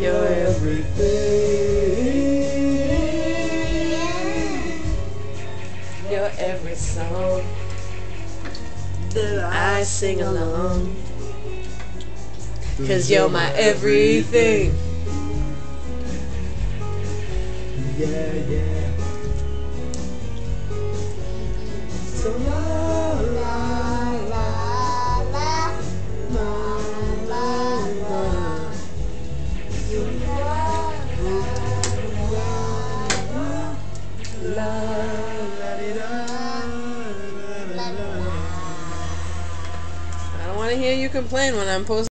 You're everything. You're every song that I sing along. Cause you're my everything. Yeah, yeah. Want to hear you complain when I'm posting.